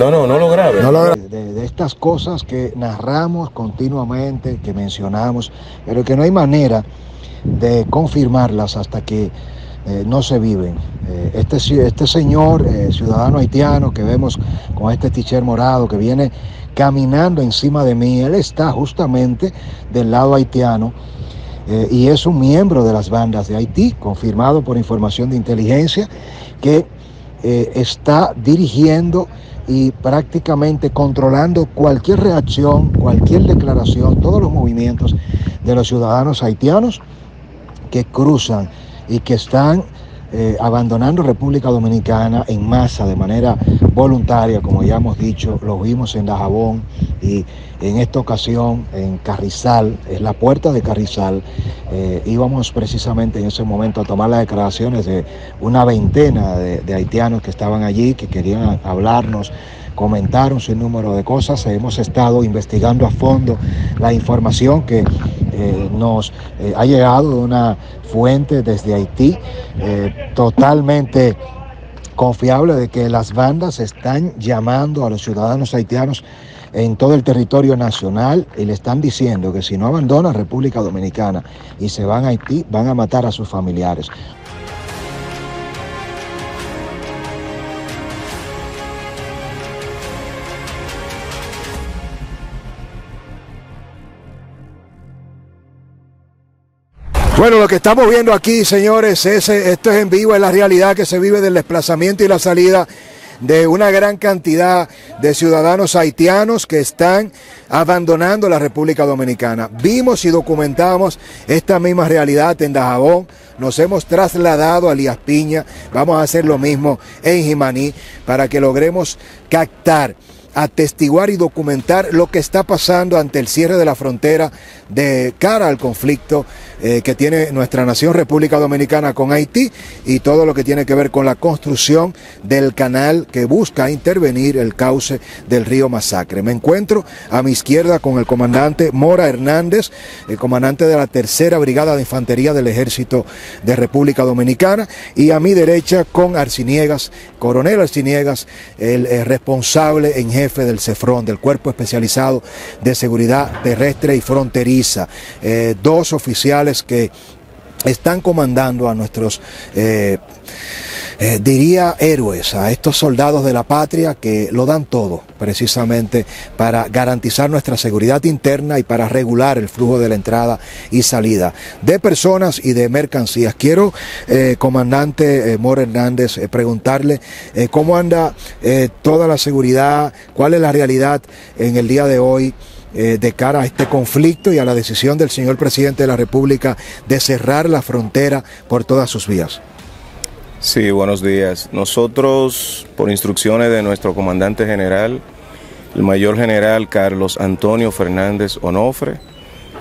No, no, no lo grabe. No lo grabe. De, de, estas cosas que narramos continuamente, que mencionamos, pero que no hay manera de confirmarlas hasta que eh, no se viven. Eh, este, este señor, eh, ciudadano haitiano que vemos con este ticher morado que viene caminando encima de mí, él está justamente del lado haitiano y es un miembro de las bandas de Haití, confirmado por información de inteligencia, que está dirigiendo y prácticamente controlando cualquier reacción, cualquier declaración, todos los movimientos de los ciudadanos haitianos que cruzan y que están eh, abandonando República Dominicana en masa de manera voluntaria, como ya hemos dicho, lo vimos en Dajabón y en esta ocasión en Carrizal, es la puerta de Carrizal, eh, íbamos precisamente en ese momento a tomar las declaraciones de una veintena de, haitianos que estaban allí, que querían hablarnos comentaron un número de cosas. Hemos estado investigando a fondo la información que eh, nos eh, ha llegado de una fuente desde Haití eh, totalmente confiable de que las bandas están llamando a los ciudadanos haitianos en todo el territorio nacional y le están diciendo que si no abandonan República Dominicana y se van a Haití, van a matar a sus familiares. Bueno, lo que estamos viendo aquí, señores, es, esto es en vivo, es la realidad que se vive del desplazamiento y la salida de una gran cantidad de ciudadanos haitianos que están abandonando la República Dominicana. Vimos y documentamos esta misma realidad en Dajabón. Nos hemos trasladado a Lías Piña. Vamos a hacer lo mismo en Jimaní para que logremos captar atestiguar y documentar lo que está pasando ante el cierre de la frontera de cara al conflicto eh, que tiene nuestra nación República Dominicana con Haití y todo lo que tiene que ver con la construcción del canal que busca intervenir el cauce del río Masacre. Me encuentro a mi izquierda con el comandante Mora Hernández, el comandante de la tercera brigada de infantería del ejército de República Dominicana y a mi derecha con Arciniegas, coronel Arciniegas, el, el responsable en jefe del CEFRON, del Cuerpo Especializado de Seguridad Terrestre y Fronteriza, eh, dos oficiales que están comandando a nuestros, eh, eh, diría, héroes, a estos soldados de la patria que lo dan todo precisamente para garantizar nuestra seguridad interna y para regular el flujo de la entrada y salida de personas y de mercancías. Quiero, eh, comandante eh, Hernández, eh, preguntarle cómo anda toda la seguridad, cuál es la realidad en el día de hoy de cara a este conflicto y a la decisión del señor presidente de la República de cerrar la frontera por todas sus vías. Sí, buenos días. Nosotros, por instrucciones de nuestro comandante general, el mayor general Carlos Antonio Fernández Onofre,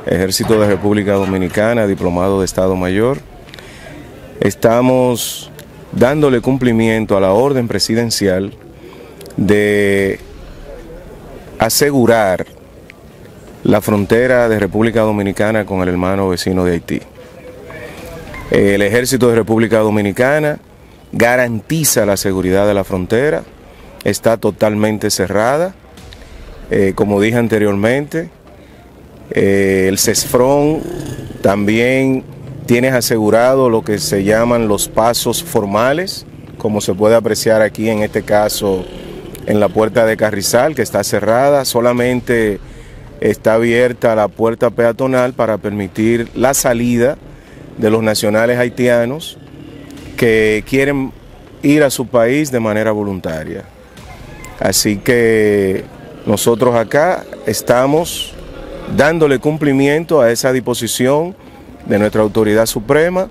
Ejército de República Dominicana, diplomado de Estado Mayor, estamos dándole cumplimiento a la orden presidencial de asegurar la frontera de República Dominicana con el hermano vecino de Haití. El ejército de República Dominicana garantiza la seguridad de la frontera, está totalmente cerrada, eh, como dije anteriormente, eh, el CESFRON también tiene asegurado lo que se llaman los pasos formales, como se puede apreciar aquí en este caso en la puerta de Carrizal, que está cerrada, solamente está abierta la puerta peatonal para permitir la salida de los nacionales haitianos que quieren ir a su país de manera voluntaria. Así que nosotros acá estamos dándole cumplimiento a esa disposición de nuestra autoridad suprema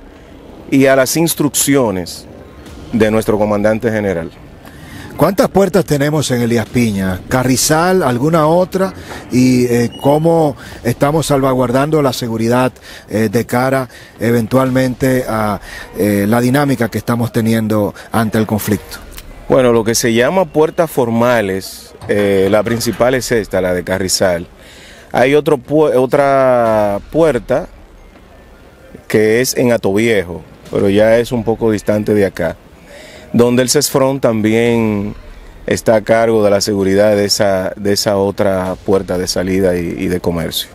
y a las instrucciones de nuestro comandante general. ¿Cuántas puertas tenemos en Elías Piña? ¿Carrizal, alguna otra? ¿Y eh, cómo estamos salvaguardando la seguridad eh, de cara eventualmente a eh, la dinámica que estamos teniendo ante el conflicto? Bueno, lo que se llama puertas formales, la principal es esta, la de Carrizal. Hay otro, otra puerta que es en Atoviejo, pero ya es un poco distante de acá donde el CESFRON también está a cargo de la seguridad de esa, de esa otra puerta de salida y, de comercio.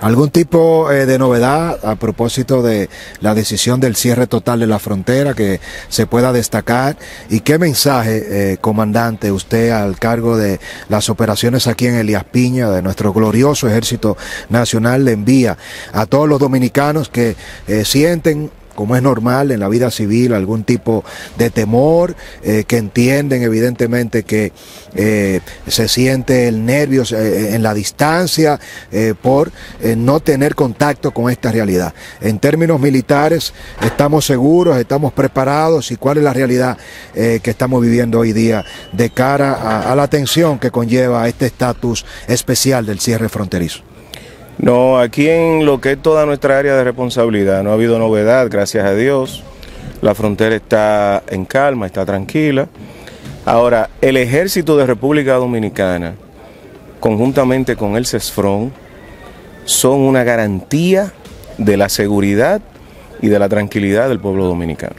¿Algún tipo eh, de novedad a propósito de la decisión del cierre total de la frontera que se pueda destacar? ¿Y qué mensaje, eh, comandante, usted al cargo de las operaciones aquí en Elías Piña, de nuestro glorioso ejército nacional, le envía a todos los dominicanos que eh, sienten como es normal en la vida civil, algún tipo de temor, eh, que entienden evidentemente que eh, se siente el nervio eh, en la distancia por no tener contacto con esta realidad. En términos militares, estamos seguros, estamos preparados y cuál es la realidad que estamos viviendo hoy día de cara a, a la tensión que conlleva este estatus especial del cierre fronterizo. No, aquí en lo que es toda nuestra área de responsabilidad no ha habido novedad, gracias a Dios. La frontera está en calma, está tranquila. Ahora, el ejército de República Dominicana, conjuntamente con el CESFRON, son una garantía de la seguridad y de la tranquilidad del pueblo dominicano.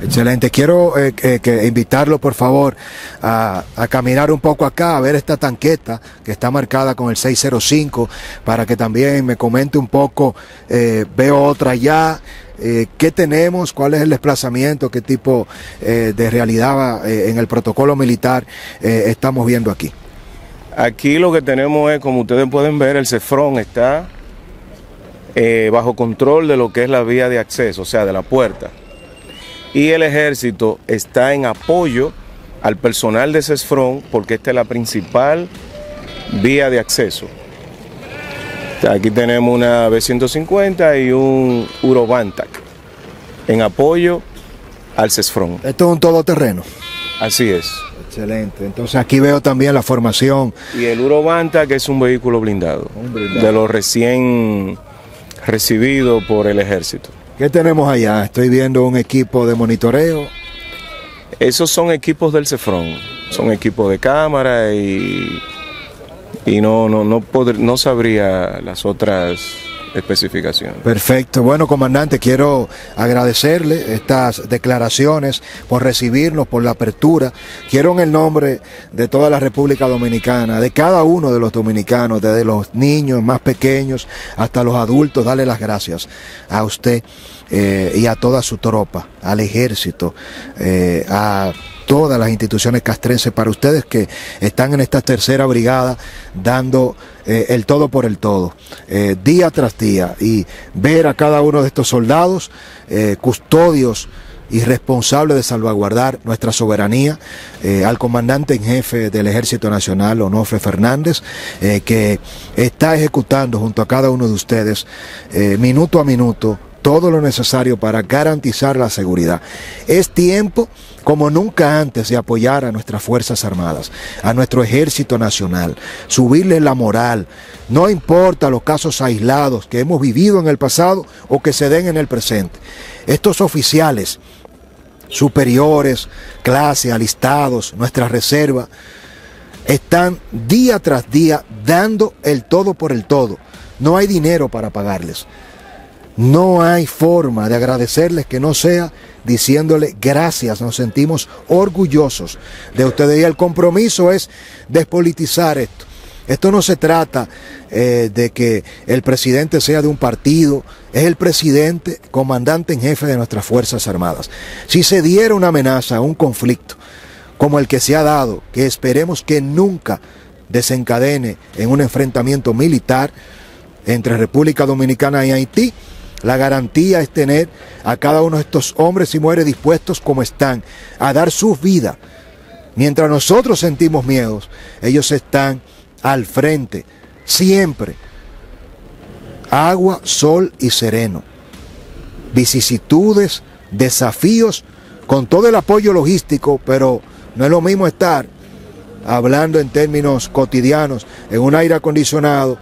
Excelente. Quiero eh, que invitarlo, por favor, a, caminar un poco acá, a ver esta tanqueta que está marcada con el 605, para que también me comente un poco. Eh, veo otra ya. Eh, ¿Qué tenemos? ¿Cuál es el desplazamiento? ¿Qué tipo de realidad en el protocolo militar estamos viendo aquí? Aquí lo que tenemos es, como ustedes pueden ver, el CEFRON está bajo control de lo que es la vía de acceso, o sea, de la puerta y el ejército está en apoyo al personal de CESFRON porque esta es la principal vía de acceso. Aquí tenemos una B150 y un Urobantac en apoyo al CESFRON. Esto es un todoterreno. Así es. Excelente. Entonces aquí veo también la formación. Y el Urobantac es un vehículo blindado, blindado. de los recién recibido por el ejército. ¿Qué tenemos allá? Estoy viendo un equipo de monitoreo. Esos son equipos del Cefrón, son equipos de cámara y, y no, no, no, no sabría las otras especificación. Perfecto. Bueno, comandante, quiero agradecerle estas declaraciones por recibirnos, por la apertura. Quiero en el nombre de toda la República Dominicana, de cada uno de los dominicanos, desde los niños más pequeños hasta los adultos, darle las gracias a usted eh, y a toda su tropa, al ejército, eh, a todas las instituciones castrenses, para ustedes que están en esta tercera brigada dando eh, el todo por el todo, eh, día tras día, y ver a cada uno de estos soldados, eh, custodios y responsables de salvaguardar nuestra soberanía, al comandante en jefe del Ejército Nacional, Onofre Fernández, que está ejecutando junto a cada uno de ustedes, minuto a minuto, todo lo necesario para garantizar la seguridad. Es tiempo como nunca antes de apoyar a nuestras Fuerzas Armadas, a nuestro Ejército Nacional, subirle la moral. No importa los casos aislados que hemos vivido en el pasado o que se den en el presente. Estos oficiales superiores, clase, alistados, nuestra reserva, están día tras día dando el todo por el todo. No hay dinero para pagarles. No hay forma de agradecerles que no sea diciéndole gracias, nos sentimos orgullosos de ustedes y el compromiso es despolitizar esto. Esto no se trata eh, de que el presidente sea de un partido, es el presidente, comandante en jefe de nuestras Fuerzas Armadas. Si se diera una amenaza, un conflicto, como el que se ha dado, que esperemos que nunca desencadene en un enfrentamiento militar entre República Dominicana y Haití, la garantía es tener a cada uno de estos hombres y mujeres dispuestos como están a dar su vida. Mientras nosotros sentimos miedos, ellos están al frente, siempre. Agua, sol y sereno. Vicisitudes, desafíos, con todo el apoyo logístico, pero no es lo mismo estar hablando en términos cotidianos, en un aire acondicionado,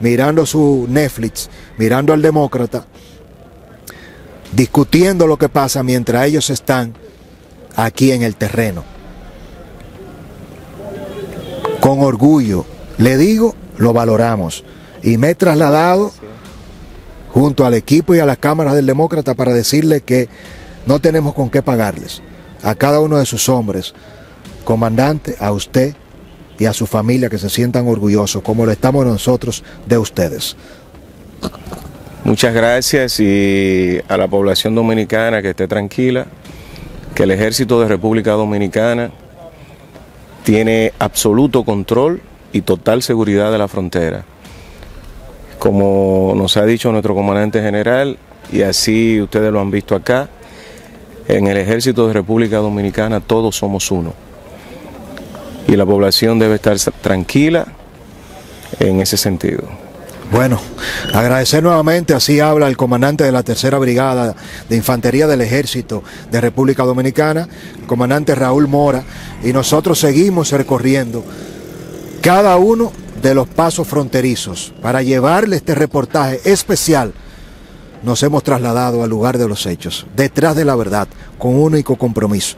mirando su Netflix, mirando al demócrata, discutiendo lo que pasa mientras ellos están aquí en el terreno. Con orgullo, le digo, lo valoramos. Y me he trasladado junto al equipo y a las cámaras del demócrata para decirle que no tenemos con qué pagarles a cada uno de sus hombres Comandante, a usted y a su familia que se sientan orgullosos, como lo estamos nosotros de ustedes. Muchas gracias y a la población dominicana que esté tranquila, que el ejército de República Dominicana tiene absoluto control y total seguridad de la frontera. Como nos ha dicho nuestro comandante general, y así ustedes lo han visto acá, en el ejército de República Dominicana todos somos uno. Y la población debe estar tranquila en ese sentido. Bueno, agradecer nuevamente, así habla el comandante de la tercera brigada de infantería del ejército de República Dominicana, el comandante Raúl Mora, y nosotros seguimos recorriendo cada uno de los pasos fronterizos para llevarle este reportaje especial. Nos hemos trasladado al lugar de los hechos, detrás de la verdad, con único compromiso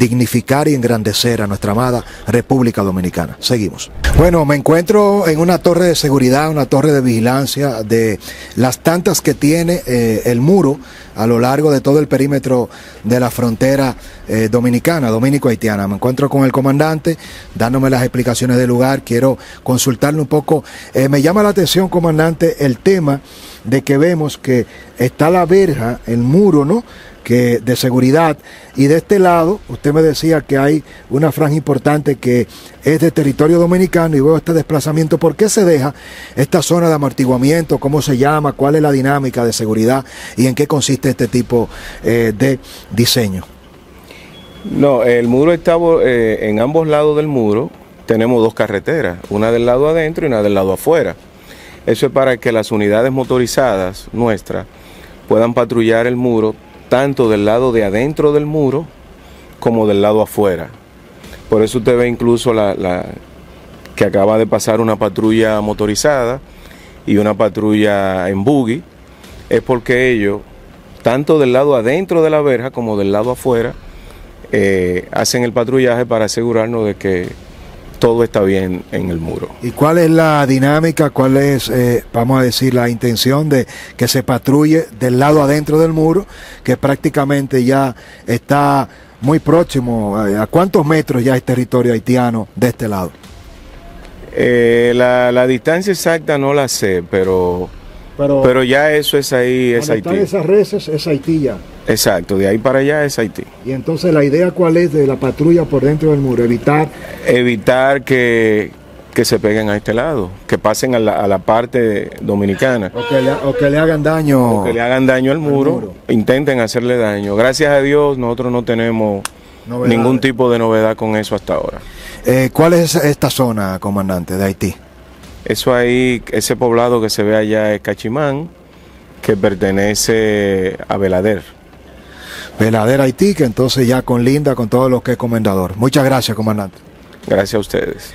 dignificar y engrandecer a nuestra amada República Dominicana. Seguimos. Bueno, me encuentro en una torre de seguridad, una torre de vigilancia de las tantas que tiene eh, el muro a lo largo de todo el perímetro de la frontera eh, dominicana, dominico-haitiana. Me encuentro con el comandante dándome las explicaciones del lugar. Quiero consultarle un poco. Eh, me llama la atención, comandante, el tema de que vemos que está la verja, el muro, ¿no? que de seguridad y de este lado usted me decía que hay una franja importante que es de territorio dominicano y veo este desplazamiento. ¿Por qué se deja esta zona de amortiguamiento? ¿Cómo se llama? ¿Cuál es la dinámica de seguridad y en qué consiste este tipo eh, de diseño? No, el muro está eh, en ambos lados del muro. Tenemos dos carreteras, una del lado adentro y una del lado afuera. Eso es para que las unidades motorizadas nuestras puedan patrullar el muro tanto del lado de adentro del muro como del lado afuera. Por eso usted ve incluso la, que acaba de pasar una patrulla motorizada y una patrulla en buggy, es porque ellos, tanto del lado adentro de la verja como del lado afuera, eh, hacen el patrullaje para asegurarnos de que todo está bien en el muro. ¿Y cuál es la dinámica, cuál es, eh, vamos a decir, la intención de que se patrulle del lado adentro del muro, que prácticamente ya está muy próximo? Eh, ¿A cuántos metros ya es territorio haitiano de este lado? Eh, la, la distancia exacta no la sé, pero pero, ya eso es ahí, es Haití. esas reses es Haití ya. Exacto, de ahí para allá es Haití. Y entonces la idea cuál es de la patrulla por dentro del muro, evitar... Evitar que, se peguen a este lado, que pasen a la, parte dominicana. O que, le, hagan daño. O que le hagan daño al muro, intenten hacerle daño. Gracias a Dios nosotros no tenemos ningún tipo de novedad con eso hasta ahora. Eh, ¿Cuál es esta zona, comandante, de Haití? Eso ahí, ese poblado que se ve allá es Cachimán, que pertenece a Belader. Belader Haití, que entonces ya con Linda, con todo lo que es comendador. Muchas gracias, comandante. Gracias a ustedes.